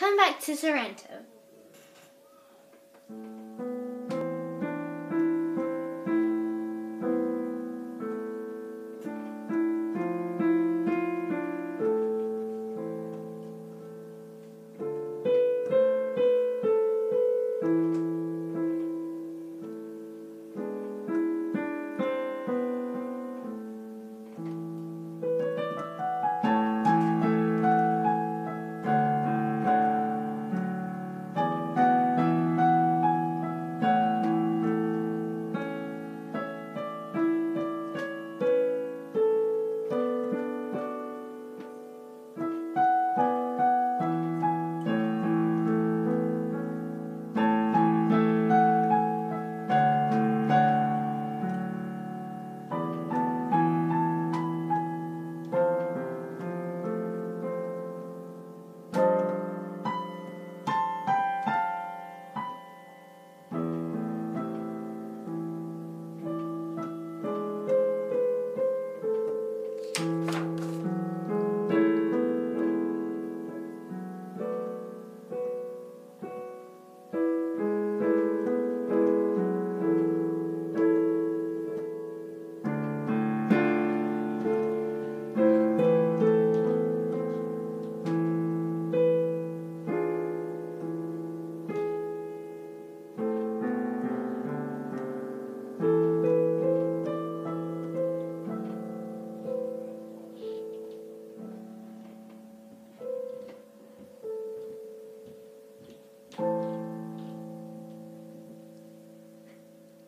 come back to Sorrento.